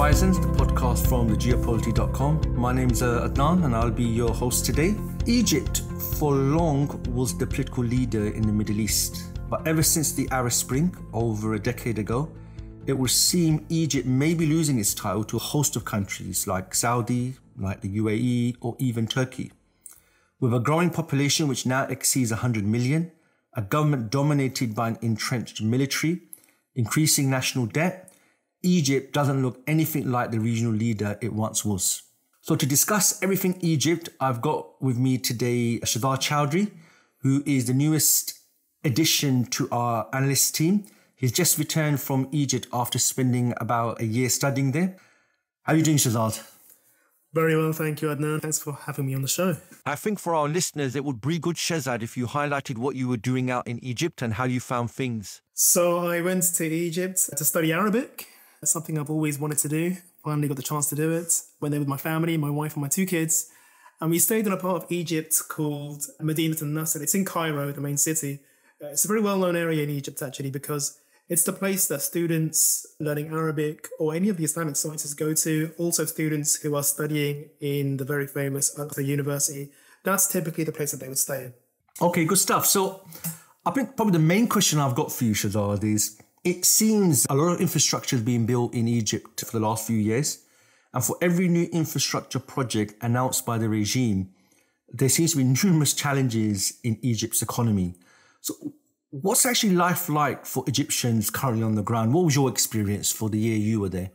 Horizons, the podcast from thegeopolity.com. My name's uh, Adnan and I'll be your host today. Egypt for long was the political leader in the Middle East, but ever since the Arab Spring over a decade ago, it would seem Egypt may be losing its title to a host of countries like Saudi, like the UAE, or even Turkey. With a growing population which now exceeds 100 million, a government dominated by an entrenched military, increasing national debt, Egypt doesn't look anything like the regional leader it once was. So to discuss everything Egypt, I've got with me today Shezad Choudhry, who is the newest addition to our analyst team. He's just returned from Egypt after spending about a year studying there. How are you doing, Shezad? Very well, thank you, Adnan. Thanks for having me on the show. I think for our listeners, it would be good, Shezad, if you highlighted what you were doing out in Egypt and how you found things. So I went to Egypt to study Arabic. It's something I've always wanted to do. Finally got the chance to do it. Went there with my family, my wife and my two kids. And we stayed in a part of Egypt called Medinat al-Nasr. It's in Cairo, the main city. Uh, it's a very well-known area in Egypt, actually, because it's the place that students learning Arabic or any of the Islamic sciences go to. Also, students who are studying in the very famous Al-Azhar University. That's typically the place that they would stay in. Okay, good stuff. So, I think probably the main question I've got for you, Shezad, is it seems a lot of infrastructure is being built in Egypt for the last few years. And for every new infrastructure project announced by the regime, there seems to be numerous challenges in Egypt's economy. So, what's actually life like for Egyptians currently on the ground? What was your experience for the year you were there?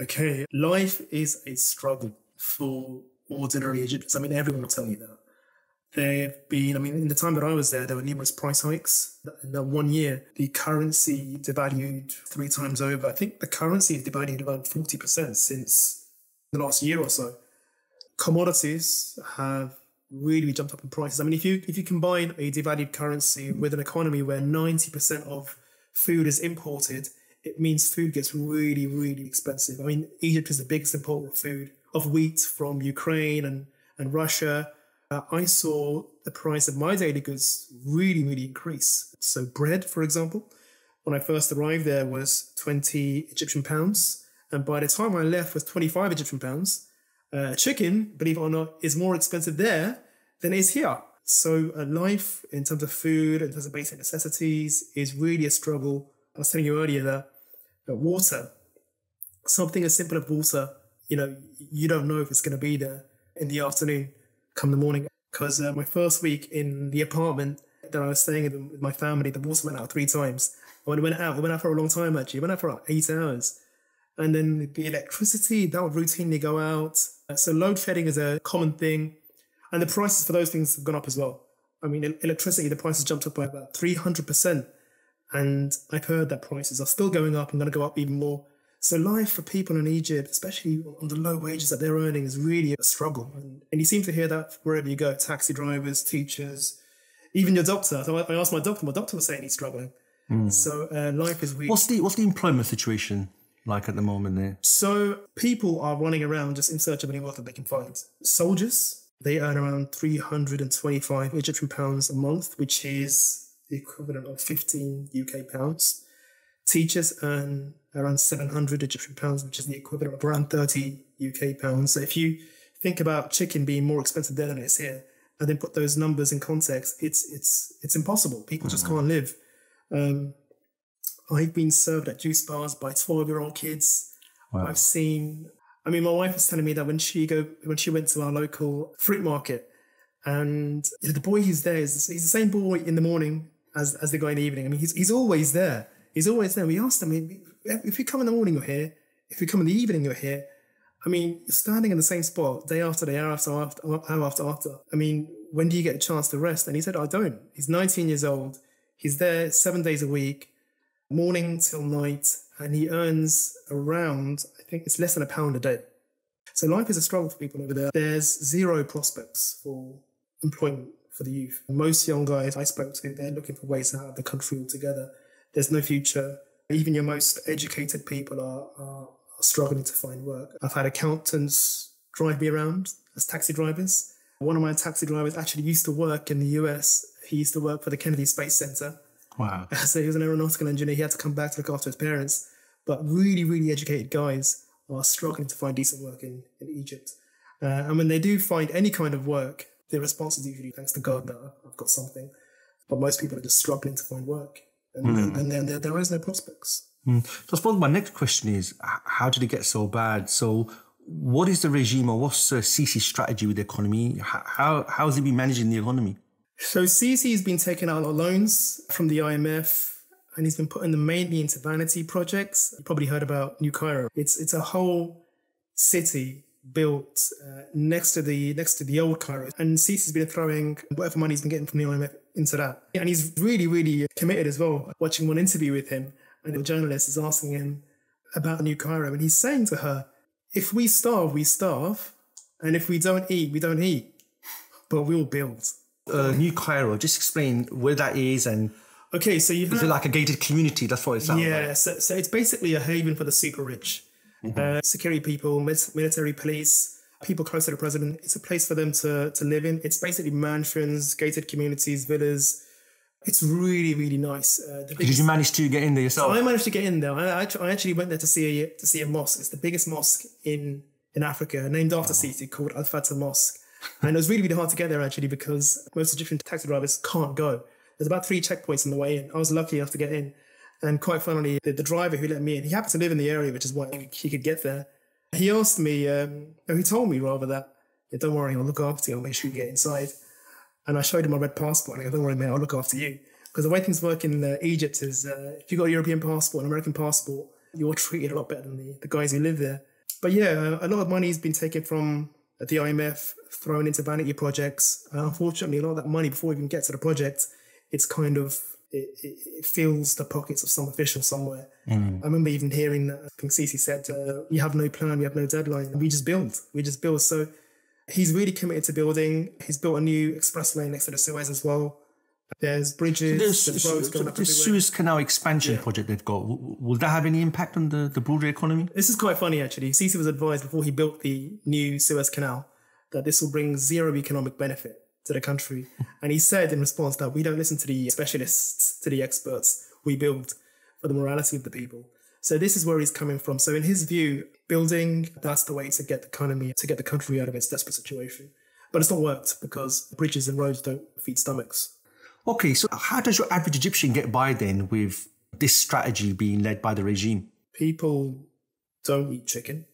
Okay, life is a struggle for ordinary Egyptians. I mean, everyone will tell you that. There have been, I mean, in the time that I was there, there were numerous price hikes. In one year, the currency devalued three times over. I think the currency has devalued about 40% since the last year or so. Commodities have really jumped up in prices. I mean, if you if you combine a devalued currency with an economy where 90% of food is imported, it means food gets really, really expensive. I mean, Egypt is the biggest importer of food, of wheat from Ukraine and, and Russia uh, I saw the price of my daily goods really, really increase. So, bread, for example, when I first arrived there was 20 Egyptian pounds. And by the time I left was 25 Egyptian pounds. Uh, chicken, believe it or not, is more expensive there than it is here. So, uh, life in terms of food, in terms of basic necessities, is really a struggle. I was telling you earlier that, that water, something as simple as water, you know, you don't know if it's going to be there in the afternoon come the morning. Because uh, my first week in the apartment that I was staying in with my family, the water went out three times. When it went out, it went out for a long time actually. It went out for like eight hours. And then the electricity, that would routinely go out. So load shedding is a common thing. And the prices for those things have gone up as well. I mean, electricity, the prices jumped up by about 300%. And I've heard that prices are still going up and going to go up even more. So life for people in Egypt, especially on the low wages that they're earning, is really a struggle. And, and you seem to hear that wherever you go, taxi drivers, teachers, even your doctor. So I, I asked my doctor, my doctor was saying he's struggling. Mm. So uh, life is really... What's the, what's the employment situation like at the moment there? So people are running around just in search of any work that they can find. Soldiers, they earn around 325 Egyptian pounds a month, which is the equivalent of 15 UK pounds. Teachers earn around 700 Egyptian pounds, which is the equivalent of around 30 UK pounds. So if you think about chicken being more expensive there than it is here, and then put those numbers in context, it's it's it's impossible. People just mm-hmm. can't live. Um, I've been served at juice bars by 12 year old kids. Wow. I've seen. I mean, my wife was telling me that when she go when she went to our local fruit market, and the boy who's there is he's the same boy in the morning as as the guy in the evening. I mean, he's he's always there. He's always there. We asked him, if you come in the morning, you're here. If you come in the evening, you're here. I mean, standing in the same spot day after day, hour after after, hour after after. I mean, when do you get a chance to rest? And he said, I don't. He's 19 years old. He's there seven days a week, morning till night, and he earns around, I think it's less than a pound a day. So life is a struggle for people over there. There's zero prospects for employment for the youth. Most young guys I spoke to, they're looking for ways out of the country altogether. There's no future even your most educated people are, are, struggling to find work. I've had accountants drive me around as taxi drivers. One of my taxi drivers actually used to work in the US. He used to work for the Kennedy Space Center. Wow. So he was an aeronautical engineer. He had to come back to look after his parents. But really, really educated guys are struggling to find decent work in, in Egypt. Uh, and when they do find any kind of work, their response is usually, thanks to God that I've got something. But most people are just struggling to find work. And, mm. and then there, there is no prospects. Mm. So I suppose my next question is, how did it get so bad? So what is the regime or what's uh, Sisi's strategy with the economy? How, how has he been managing the economy? So Sisi has been taking out loans from the IMF and he's been putting them mainly into vanity projects. You probably heard about New Cairo. It's it's a whole city built uh, next to the next to the old Cairo, and Sisi's been throwing whatever money he's been getting from the IMF into that. And he's really really committed as well. Watching one interview with him, and the journalist is asking him about New Cairo, and he's saying to her, "If we starve, we starve, and if we don't eat, we don't eat, but we'll build." Uh, New Cairo, just explain where that is and Okay, so you is it like a gated community? That's what it sounds yeah, like. so, so it's basically a haven for the super rich. Mm-hmm. Uh, security people, military police, people close to the president. It's a place for them to, to live in. It's basically mansions, gated communities, villas. It's really, really nice. Uh, biggest, Did you manage to get in there yourself? I managed to get in there. I, I, actually went there to see a, to see a mosque. It's the biggest mosque in in Africa, named after wow. Sisi, called Al Fatah Mosque. and it was really, really hard to get there actually because most Egyptian taxi drivers can't go. There's about three checkpoints on the way in. I was lucky enough to get in. And quite funnily, the, the driver who let me in, he happened to live in the area, which is why he could get there. He asked me, um, or he told me rather that, yeah, don't worry, I'll look after you. I'll make sure you get inside. And I showed him my red passport. And I go, don't worry, mate, I'll look after you. Because the way things work in uh, Egypt is uh, if you've got a European passport, an American passport, you're treated a lot better than the, the guys who live there. But yeah, a lot of money has been taken from the IMF, thrown into vanity projects. Unfortunately, a lot of that money, before we even get to the project, it's kind of it, it, fills the pockets of some official somewhere. Mm. I remember even hearing that I think Sisi said, uh, "We have no plan, we have no deadline, we just build, we just build." So he's really committed to building. He's built a new express lane next to the Suez as well. There's bridges, so there's going up The Suez Canal expansion yeah. project they've got, will that have any impact on the, the broader economy? This is quite funny, actually. Sisi was advised before he built the new Suez Canal that this will bring zero economic benefit to the country. And he said in response that we don't listen to the specialists, to the experts. We build for the morality of the people. So this is where he's coming from. So in his view, building, that's the way to get the economy, to get the country out of its desperate situation. But it's not worked because bridges and roads don't feed stomachs. Okay, so how does your average Egyptian get by then with this strategy being led by the regime? People don't eat chicken.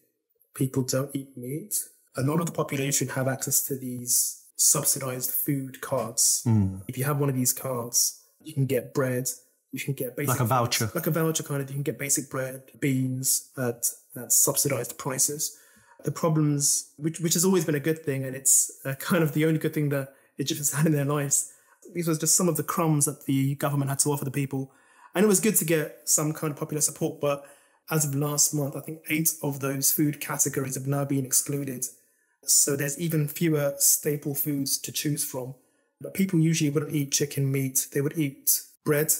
People don't eat meat. A lot of the population have access to these subsidized food cards. Mm. If you have one of these cards, you can get bread. You can get basic like a voucher, like a voucher kind of. You can get basic bread, beans at, at subsidized prices. The problems, which which has always been a good thing, and it's uh, kind of the only good thing that Egyptians had in their lives. These was just some of the crumbs that the government had to offer the people, and it was good to get some kind of popular support. But as of last month, I think eight of those food categories have now been excluded so there's even fewer staple foods to choose from. But people usually wouldn't eat chicken meat, they would eat bread,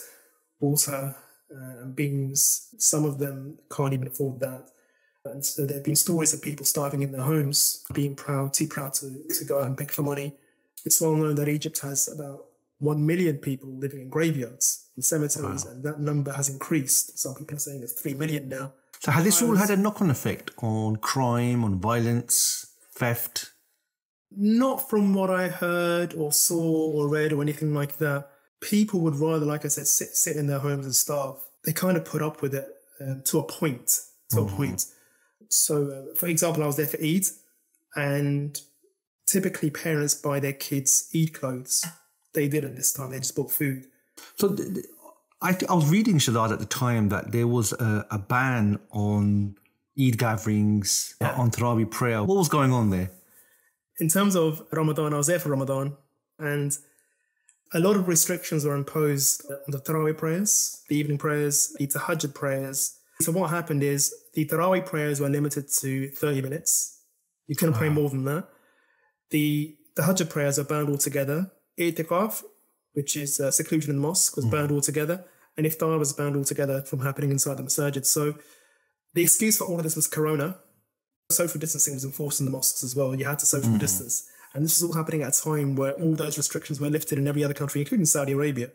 water, uh, and beans. Some of them can't even afford that. And so there have been stories of people starving in their homes, being proud, too proud to, to go out and beg for money. It's well known that Egypt has about 1 million people living in graveyards and cemeteries, wow. and that number has increased. Some people are saying it's 3 million now. So has this all had a knock on effect on crime, on violence? Theft? Not from what I heard or saw or read or anything like that. People would rather, like I said, sit, sit in their homes and starve. They kind of put up with it um, to a point. To mm-hmm. a point. So, uh, for example, I was there for Eid, and typically parents buy their kids Eid clothes. They didn't this time. They just bought food. So, I, I was reading Shezad at the time that there was a, a ban on Eid gatherings, yeah. on Taraweeh prayer. What was going on there? In terms of Ramadan, I was there for Ramadan, and a lot of restrictions were imposed on the Taraweeh prayers, the evening prayers, the Tahajjud prayers. So what happened is the Taraweeh prayers were limited to 30 minutes. You couldn't wow. pray more than that. The the Tahajjud prayers are bound all together. Itikaf, which is uh, seclusion in the mosque, was mm. bound all together. And iftar was bound all together from happening inside the masajid. So the excuse for all of this was Corona. Social distancing was enforced in the mosques as well. You had to social mm. distance. And this was all happening at a time where all those restrictions were lifted in every other country, including Saudi Arabia.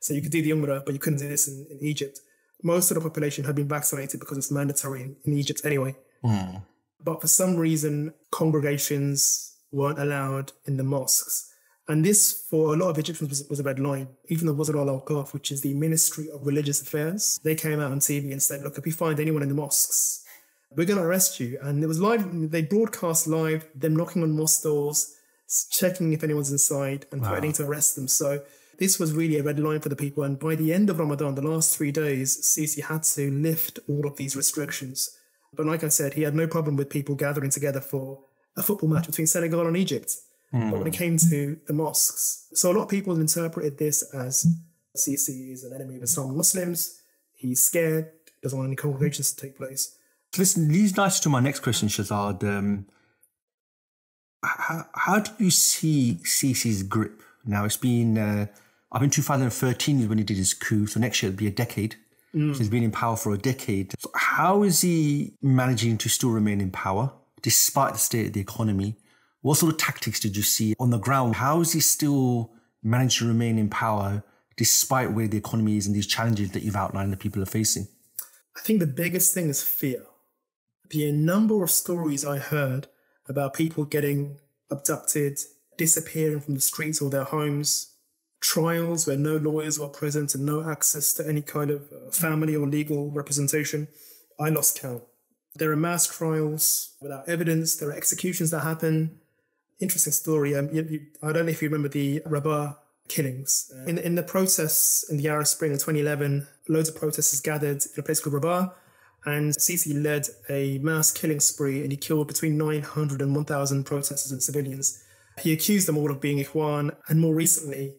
So you could do the Umrah, but you couldn't do this in, in Egypt. Most of the population had been vaccinated because it's mandatory in, in Egypt anyway. Mm. But for some reason, congregations weren't allowed in the mosques. And this, for a lot of Egyptians, was, was a red line. Even the Wazir al Awqaf, which is the Ministry of Religious Affairs, they came out on TV and said, Look, if we find anyone in the mosques, we're going to arrest you. And it was live, they broadcast live, them knocking on mosque doors, checking if anyone's inside, and threatening to arrest them. So this was really a red line for the people. And by the end of Ramadan, the last three days, Sisi had to lift all of these restrictions. But like I said, he had no problem with people gathering together for a football match between Senegal and Egypt. But when it came to the mosques, so a lot of people interpreted this as Sisi is an enemy of Islam Muslims. He's scared, doesn't want any congregations to take place. Listen, leads nicely to my next question, Shezad. Um, how, how do you see Sisi's grip? Now, it's been, uh, I think 2013 is when he did his coup, so next year it'll be a decade. So he's been in power for a decade. So how is he managing to still remain in power despite the state of the economy? What sort of tactics did you see on the ground? How is he still managed to remain in power despite where the economy is and these challenges that you've outlined that people are facing? I think the biggest thing is fear. The number of stories I heard about people getting abducted, disappearing from the streets or their homes, trials where no lawyers were present and no access to any kind of uh, family or legal representation, I lost count. There are mass trials without evidence, there are executions that happen. Interesting story. Um, you, you, I don't know if you remember the Rabaa killings. In, in the protests in the Arab Spring in 2011, loads of protesters gathered in a place called Rabaa, and Sisi led a mass killing spree and he killed between 900 and 1,000 protesters and civilians. He accused them all of being Ikhwan, and more recently,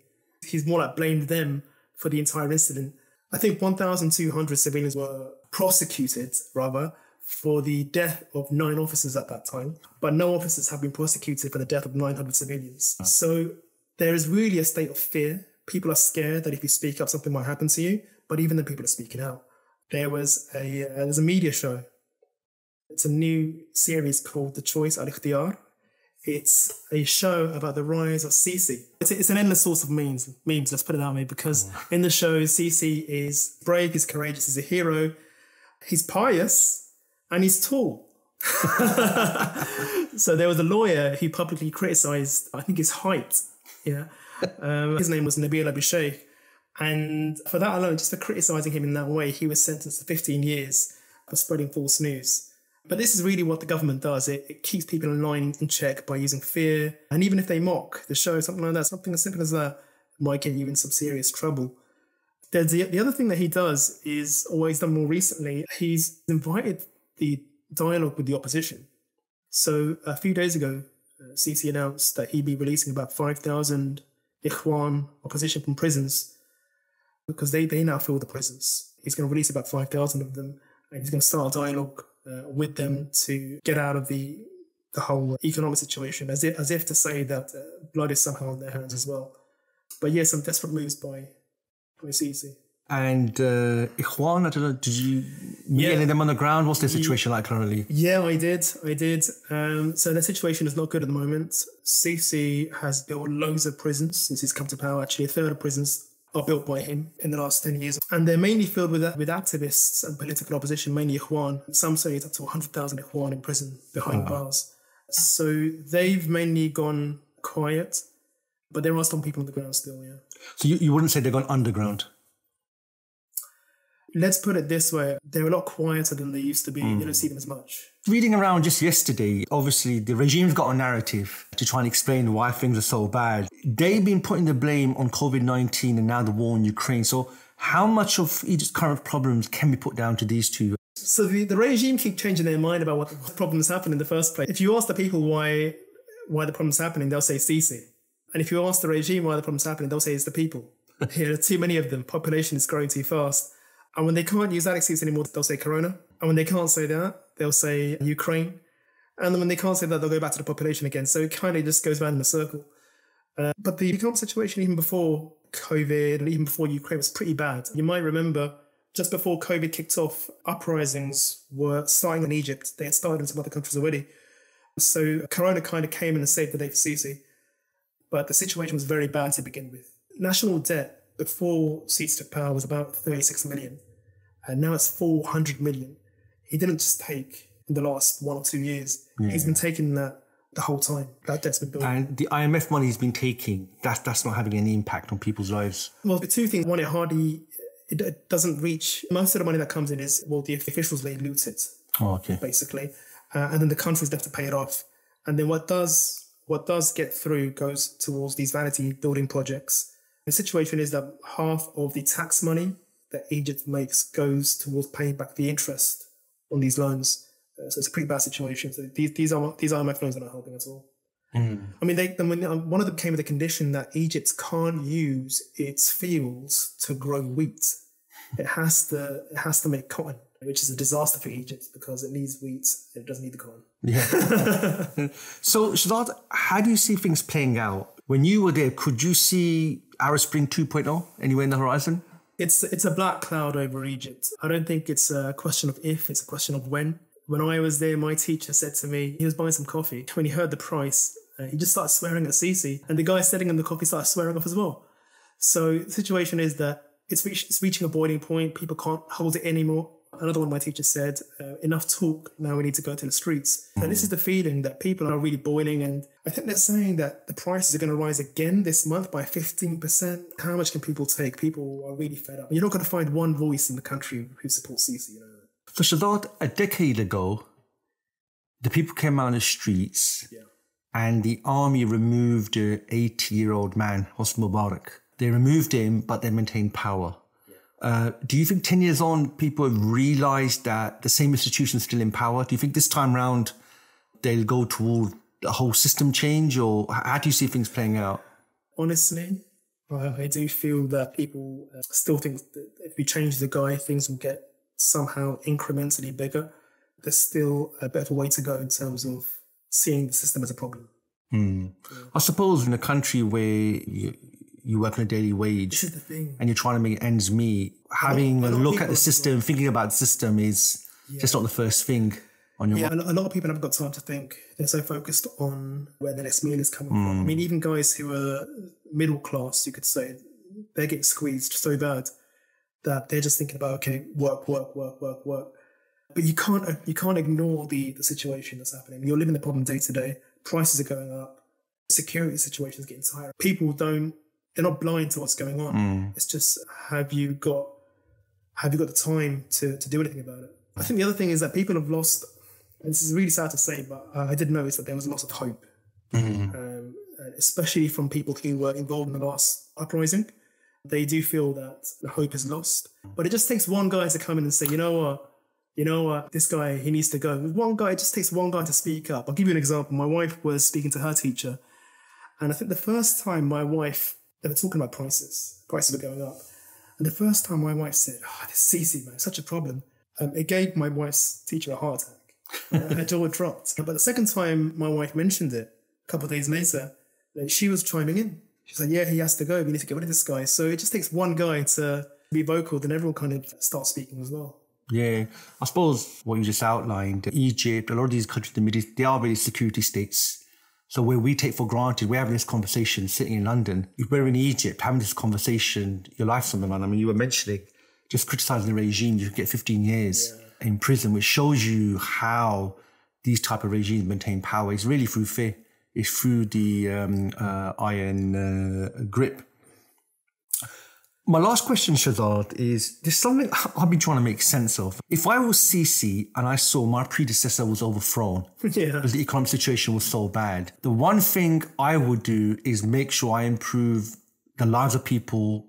he's more like blamed them for the entire incident. I think 1,200 civilians were prosecuted, rather, for the death of nine officers at that time, but no officers have been prosecuted for the death of 900 civilians. So there is really a state of fear. People are scared that if you speak up, something might happen to you, but even the people are speaking out. There was a uh, there's a media show. It's a new series called The Choice Al Ikhtiyar. It's a show about the rise of Sisi. It's, it's an endless source of memes. Memes, let's put it that way, because in the show, Sisi is brave, he's courageous, he's a hero, he's pious, and he's tall. so there was a lawyer who publicly criticized, I think, his height. Yeah, um, his name was Nabil Abu Sheikh, and for that alone, just for criticizing him in that way, he was sentenced to 15 years for spreading false news. But this is really what the government does. It, it keeps people in line in check by using fear, and even if they mock the show, something like that, something as simple as that might get you in some serious trouble. The, the other thing that he does is, he's done more recently, he's invited the dialogue with the opposition. So a few days ago, uh, Sisi announced that he'd be releasing about 5,000 Ikhwan opposition from prisons because they, they now fill the prisons. He's going to release about 5,000 of them and he's going to start a dialogue uh, with them to get out of the the whole economic situation as if, as if to say that uh, blood is somehow on their hands as well. But yes, yeah, some desperate moves by, by Sisi. And uh, Ikhwan, I don't know, did you meet Yeah. any of them on the ground? What's their situation like currently? Yeah, I did. I did. Um, so the situation is not good at the moment. Sisi has built loads of prisons since he's come to power. Actually, a third of prisons are built by him in the last 10 years. And they're mainly filled with, with activists and political opposition, mainly Ikhwan. Some say it's up to 100,000 Ikhwan in prison behind bars. So they've mainly gone quiet, but there are some people on the ground still, yeah. So you, you wouldn't say they've gone underground? Let's put it this way they're a lot quieter than they used to be. You don't mm. see them as much. Reading around just yesterday, obviously the regime's got a narrative to try and explain why things are so bad. They've been putting the blame on COVID 19 and now the war in Ukraine. So, how much of Egypt's current problems can be put down to these two? So the, the regime keep changing their mind about what the problems happened in the first place. If you ask the people why why the problem's happening, they'll say Sisi. And if you ask the regime why the problem's happening, they'll say it's the people. There are too many of them. Population is growing too fast. And when they can't use that excuse anymore, they'll say Corona. And when they can't say that, they'll say Ukraine. And then when they can't say that, they'll go back to the population again. So it kind of just goes round in a circle. Uh, but the economic situation, even before COVID and even before Ukraine, was pretty bad. You might remember just before COVID kicked off, uprisings were starting in Egypt. They had started in some other countries already. So Corona kind of came in and saved the day for Sisi. But the situation was very bad to begin with. National debt before Sisi took power was about 36 million. And now it's 400 million. He didn't just take in the last one or two years. He's been taking that the whole time. That debt's been built. And the IMF money he's been taking, that's that's not having any impact on people's lives. Well, the two things. One, it hardly, it, it doesn't reach, most of the money that comes in is, well, the officials, they loot it, Oh, okay. basically. Uh, and then the countries have to pay it off. And then what does, what does get through goes towards these vanity building projects. The situation is that half of the tax money that Egypt makes goes towards paying back the interest on these loans. Uh, so it's a pretty bad situation. So these, these are, these IMF loans are not helping at all. I mean, they, I mean, um, one of them came with a condition that Egypt can't use its fields to grow wheat. It has to, it has to make cotton, which is a disaster for Egypt because it needs wheat and it doesn't need the cotton. Yeah. so, Shezad, how do you see things playing out? When you were there, could you see Arab Spring 2.0 anywhere in the horizon? It's it's a black cloud over Egypt. I don't think it's a question of if; it's a question of when. When I was there, my teacher said to me, he was buying some coffee. When he heard the price, uh, he just started swearing at Sisi, and the guy selling him the coffee started swearing off as well. So the situation is that it's, reach, it's reaching a boiling point. People can't hold it anymore. Another one of my teachers said, uh, enough talk. Now we need to go to the streets. And this is the feeling that people are really boiling. And I think they're saying that the prices are going to rise again this month by 15%. How much can people take? People are really fed up. You're not going to find one voice in the country who supports Sisi. You know? So, Shezad, a decade ago, the people came out on the streets Yeah. and the army removed an 80 year old man, Hosni Mubarak. They removed him, but they maintained power. Uh, do you think 10 years on, people have realized that the same institution is still in power? Do you think this time round they'll go toward a whole system change, or how do you see things playing out? Honestly, I, I do feel that people uh, still think that if we change the guy, things will get somehow incrementally bigger. There's still a bit of a way to go in terms of seeing the system as a problem. I suppose in a country where you, you work on a daily wage This is the thing. and you're trying to make ends meet, having a a lot of look at the system, thinking about the system is just not the first thing on your Yeah, mind. a a lot of people haven't got time to think. They're so focused on where the next meal is coming from. I mean, mm. even guys who are middle class, you could say, they're getting squeezed so bad that they're just thinking about okay, work, work, work, work, work. But you can't uh, you can't ignore the the situation that's happening. You're living the problem day to day. Prices are going up. Security situation is getting tighter. People don't they're not blind to what's going on. It's just have you got have you got the time to to do anything about it? I think the other thing is that people have lost. And this is really sad to say, but uh, I did notice that there was a loss of hope, um, especially from people who were involved in the last uprising. They do feel that the hope is lost, but it just takes one guy to come in and say, you know what, you know what, this guy he needs to go. One guy, it just takes one guy to speak up. I'll give you an example. My wife was speaking to her teacher, and I think the first time my wife, they were talking about prices, prices were going up. And the first time my wife said, oh, this Sisi, man, such a problem, um, it gave my wife's teacher a heart attack. Her jaw dropped. But the second time my wife mentioned it, a couple of days later, she was chiming in. She's like, yeah, he has to go. We need to get rid of this guy. So it just takes one guy to be vocal, then everyone kind of starts speaking as well. Yeah, I suppose what you just outlined, Egypt, a lot of these countries in the Middle East, they are really security states. So where we take for granted, we're having this conversation sitting in London. If we're in Egypt having this conversation, your life's on the line. I mean, you were mentioning just criticizing the regime, you could get 15 years in prison, which shows you how these type of regimes maintain power. It's really through fear. It's through the um, uh, iron uh, grip. My last question, Shezad, is there's something I've been trying to make sense of. If I was Sisi and I saw my predecessor was overthrown yeah. because the economic situation was so bad, the one thing I would do is make sure I improve the lives of people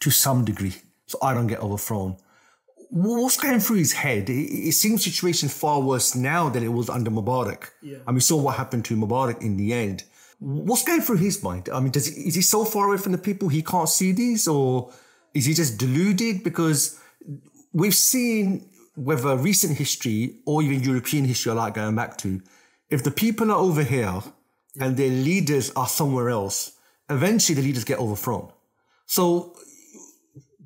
to some degree so I don't get overthrown. What's going through his head? It, seems the situation's far worse now than it was under Mubarak. Yeah. And we saw what happened to Mubarak in the end. What's going through his mind? I mean, does he, is he so far away from the people he can't see these, or is he just deluded? Because we've seen whether recent history or even European history I like going back to, if the people are over here and their leaders are somewhere else, eventually the leaders get overthrown. So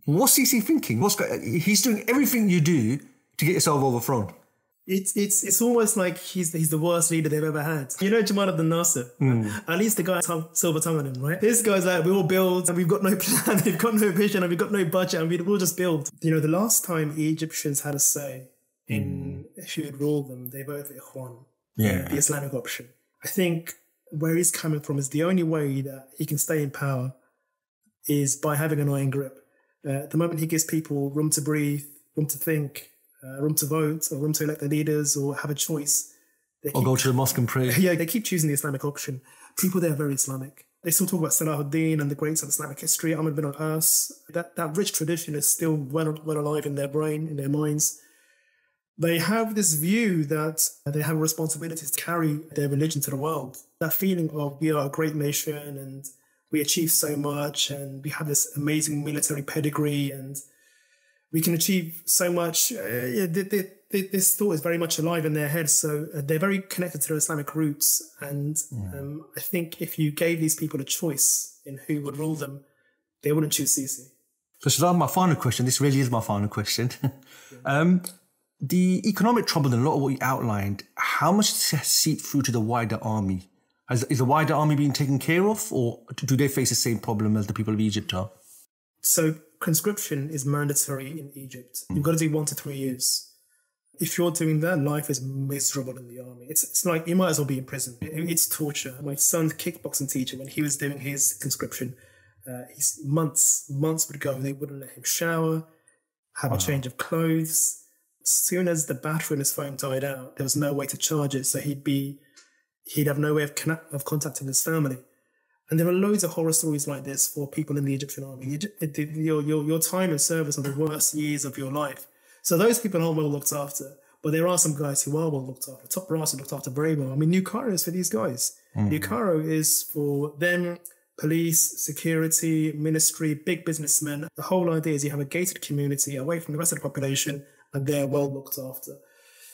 what's he thinking? What's he's doing everything you do to get yourself overthrown. It's it's it's almost like he's he's the worst leader they've ever had. You know Jamal Abdel Nasser. At least the guy has tongue- silver tongue on him, right? This guy's like, we all build and we've got no plan, we've got no vision, and we've got no budget, and we- we'll just build. You know, the last time the Egyptians had a say in if he would rule them, they voted for Ikhwan, Yeah. the Islamic option. I think where he's coming from is the only way that he can stay in power is by having an iron grip. Uh, the moment he gives people room to breathe, room to think, uh, room to vote, or room to elect their leaders, or have a choice, they Or keep, go to the mosque and pray. yeah, they keep choosing the Islamic option. People there are very Islamic. They still talk about Salahuddin and the greats of Islamic history, Amr bin al-As. That, that rich tradition is still well, well alive in their brain, in their minds. They have this view that they have a responsibility to carry their religion to the world. That feeling of we are a great nation and we achieve so much and we have this amazing military pedigree and we can achieve so much. Uh, yeah, they, they, this thought is very much alive in their heads. So uh, they're very connected to their Islamic roots. And um, I think if you gave these people a choice in who would rule them, they wouldn't choose Sisi. So, Shezad, my final question. This really is my final question. um, the economic trouble and a lot of what you outlined, how much does it seep through to the wider army? Has, is the wider army being taken care of, or do they face the same problem as the people of Egypt are? So conscription is mandatory in Egypt. You've got to do one to three years. If you're doing that, life is miserable in the army. It's, it's like you might as well be in prison. It- it's torture. My son's kickboxing teacher, when he was doing his conscription, uh, his months, months would go. And they wouldn't let him shower, have a change of clothes. As soon as the battery in his phone died out, there was no way to charge it. So he'd be, he'd have no way of, connect, of contacting his family. And there are loads of horror stories like this for people in the Egyptian army. You ju- it- it- your, your, your time in service are the worst years of your life. So those people aren't well looked after. But there are some guys who are well looked after. Top brass are looked after very well. I mean, New Cairo is for these guys. Mm. New Cairo is for them, police, security, ministry, big businessmen. The whole idea is you have a gated community away from the rest of the population and they're well looked after.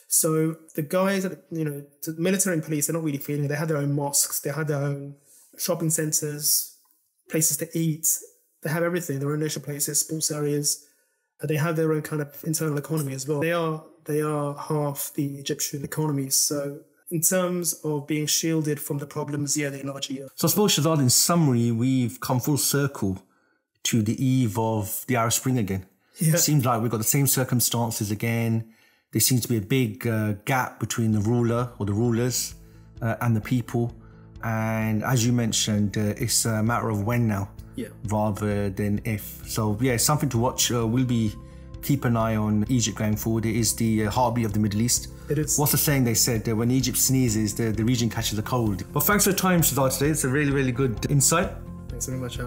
So the guys, you know, the military and police, they're not really feeling it. They had their own mosques, they had their own shopping centres, places to eat. They have everything, their own leisure places, sports areas. They have their own kind of internal economy as well. They are they are half the Egyptian economy. So in terms of being shielded from the problems, yeah, they largely are. So I suppose, Shezad, in summary, we've come full circle to the eve of the Arab Spring again. Yeah. It seems like we've got the same circumstances again. There seems to be a big uh, gap between the ruler or the rulers uh, and the people. And as you mentioned, uh, it's a matter of when now Yeah. rather than if. So yeah, it's something to watch. Uh, we'll be keep an eye on Egypt going forward. It is the uh, heartbeat of the Middle East. It is. What's the saying they said? Uh, when Egypt sneezes, the, the region catches a cold. But thanks for the time, Shezad, today. It's a really, really good insight. Thanks very much me.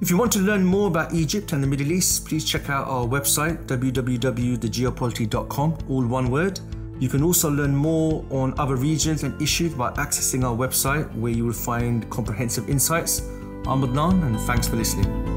If you want to learn more about Egypt and the Middle East, please check out our website www.thegeopolity.com, all one word. You can also learn more on other regions and issues by accessing our website, where you will find comprehensive insights. I'm Adnan, and thanks for listening.